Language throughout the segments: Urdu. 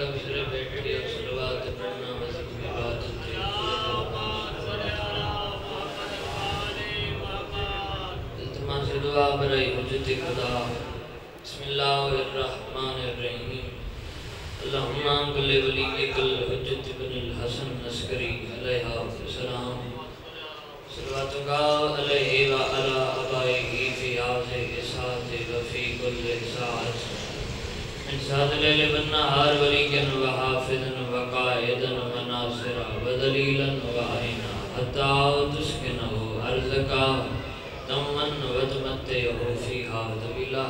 کب بیٹھے اور صلوات پڑھنا وزن عبادت ہے التماس دعا برای حجت خدا۔ بسم اللہ الرحمن الرحیم۔ اللہم انقل ولی کل حجت بن الحسن نسکری علیہ السلام۔ صلوات علیہ وعلا ابائیہ فی آز اسات وفی کل اسات من سات لیل بالنہار ولیکن وحافظن وقائدن وناصرا ودلیلا وعینا حتی تسکنہو ارزکا تمن وتمتعه فيها طويلا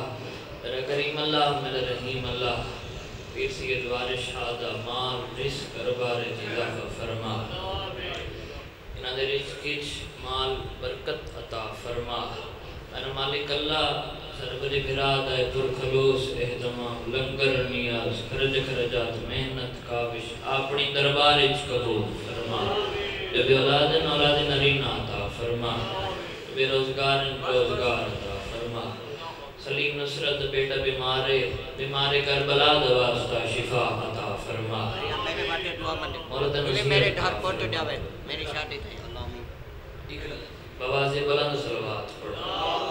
میرا کریم اللہ میرا رحیم اللہ، پیر سید وارش شہادہ مال رزق کروبار جزا فرما۔ انہاں دے رزق وچ مال برکت عطا فرما۔ میرا مالک اللہ سربر بھرا دے پر خلوص اہتمام لنگر نیاز خرج خرجات محنت کاوش اپنی دربار وچ قبول فرما جب اولاد اولاد نرینہ عطا فرما بے روزگار روزگار عطا فرما سلیم نصرت بیٹا بیمارے بیمارے کربلا دواستا شفا عطا فرما میرے گھر پہنچ۔ جاوے میری شادی تھی اللہ امین بواز بلند صلوات پڑھو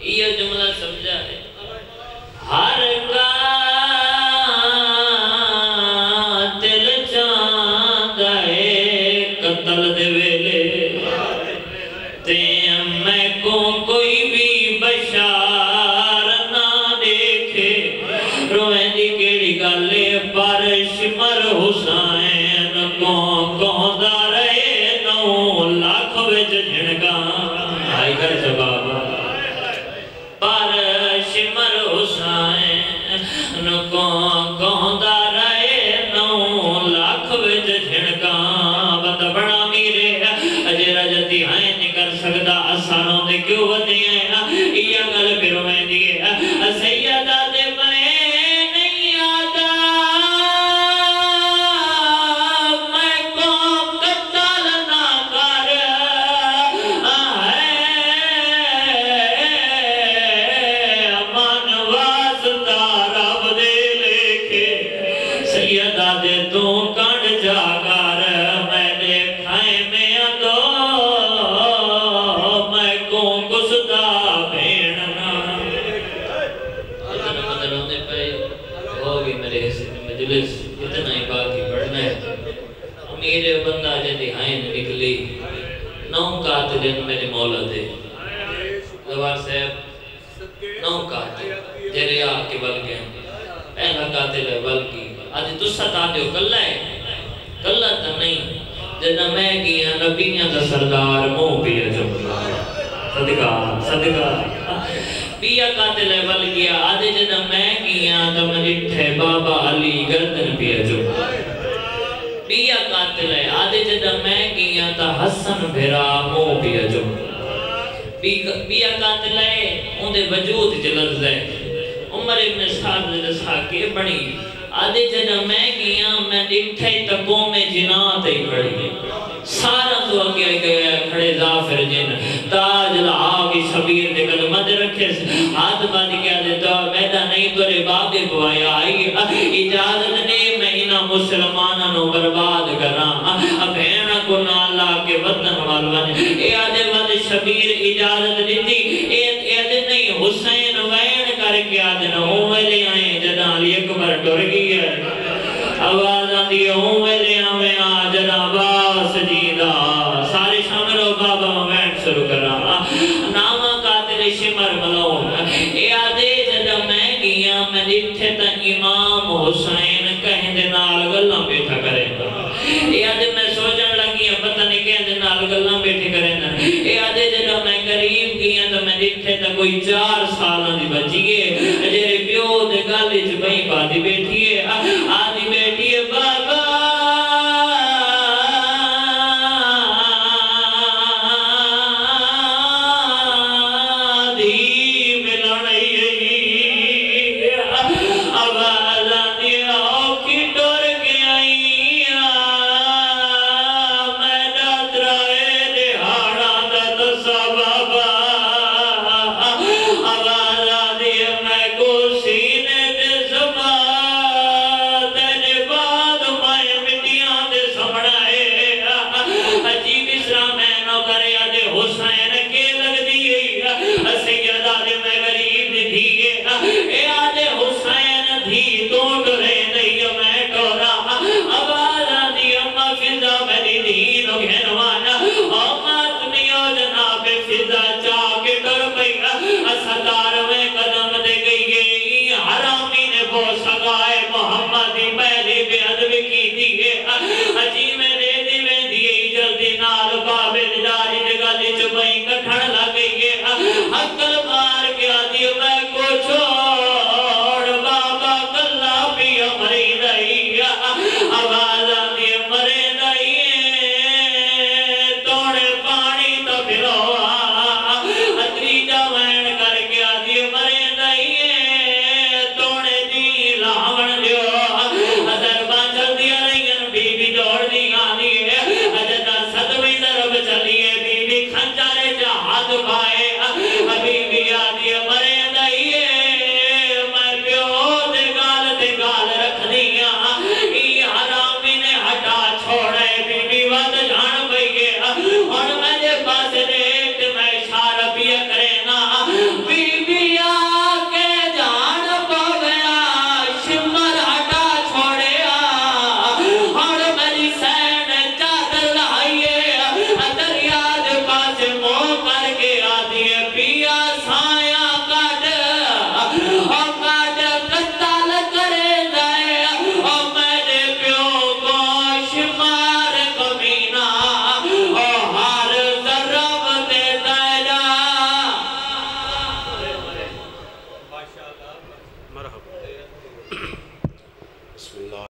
یہ جملہ سمجھا ہے۔ ہر قاتل تے میں کو کوئی بھی بشار نہ دیکھے۔ دی کیڑی پر شمر حسین کو کہندا رہے، نو لاکھ وچ آئی کر جواب۔ پر شمر حسین کو اسانوں دے کیوں ودے یہ گل پھر میں مجلس اتنا ہی باقی پڑھنا ہے میرے بندہ جدی آئین نکلی نو قاتلین میرے مولا دے زوار صاحب نو قاتل تیرے آ کے بل گئے پہلا قاتل ہے بل کی آج تو ستا دیو کلا ہے کلا تا نہیں جنہ میں گیا نبیاں دا سردار مو پیا جو صدقہ صدقہ پیا قاتل ہے بل گیا آدھے جنہ میں گیا تو مجھے بابا علی گردن پیا جو پیا قاتل ہے آدھے جدہ میں گیا تا حسن بھرا مو پیا جو بیا قاتل ہے ان وجود جلد ہے عمر ابن سعد نے دسا کے بنی آدھے جنہ میں گیا میں ڈٹھے تکوں میں جنات ہی پڑی سارا تو اگے گیا کھڑے زافر جن تاج لہا کی شبیر دے قدم مد رکھے ہاتھ بند کیا دے تو نہیں تو رے بابے کو آئی، اجازت نے میں انہ مسلمانہ نو برباد کرام بہنہ کو نالا کے وطن والوان اے آدھے ود شبیر اجازت دیتی اے آدھے نہیں، حسین وین کر کے آدھے نہ اوملے آئیں جدہ علی اکبر ٹر گئی ہے۔ آواز آدھی اوملے آئیں آجدہ عباس جیدہ کہیں دے نال گلہ بیٹھے اے آدھے جدہ میں قریب گیا تو میں جتھے تا کوئی چار سالاں دی بچی گئے جیرے پیو دے گالے جبئی بادی بیٹھی اسلام میں